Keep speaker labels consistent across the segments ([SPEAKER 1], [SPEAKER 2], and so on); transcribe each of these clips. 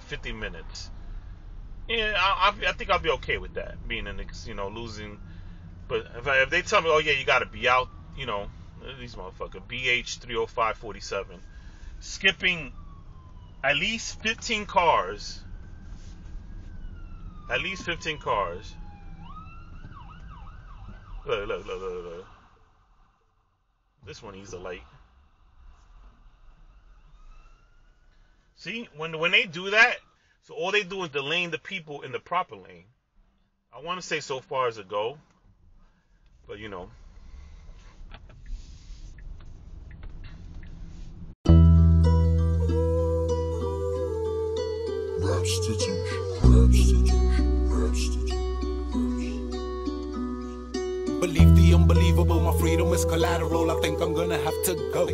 [SPEAKER 1] 50 minutes. Yeah, I, I, think I'll be okay with that, being in the, you know, losing. But if, I, if they tell me, oh yeah, you got to be out, you know, these motherfuckers, BH 30547, skipping at least 15 cars, at least 15 cars. Look, look, look, look, look. This one needs a light. See, when when they do that, so all they do is delaying the people in the proper lane. I want to say so far as it go, but you know.
[SPEAKER 2] Believe the unbelievable, my freedom is collateral. I think I'm gonna have to go.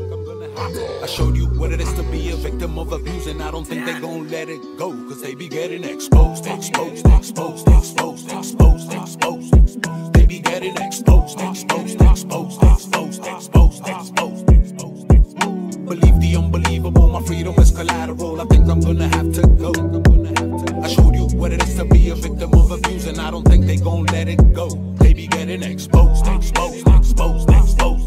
[SPEAKER 2] I showed you what it is to be a victim of abuse, and I don't think they gon' let it go. Cause they be getting exposed, exposed, exposed, exposed, exposed, exposed. They be getting exposed, exposed, exposed, exposed, exposed, exposed. Believe the unbelievable, my freedom is collateral. I think I'm gonna have to don't think they gon' let it go. They be getting exposed, exposed, exposed, exposed.